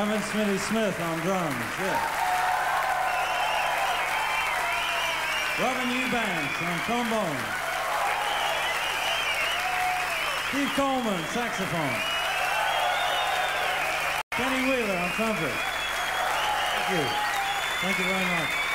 Marvin Smitty Smith on drums, yeah. Robin Eubanks on trombone. Steve Coleman, saxophone. Kenny Wheeler on trumpet. Thank you. Thank you very much.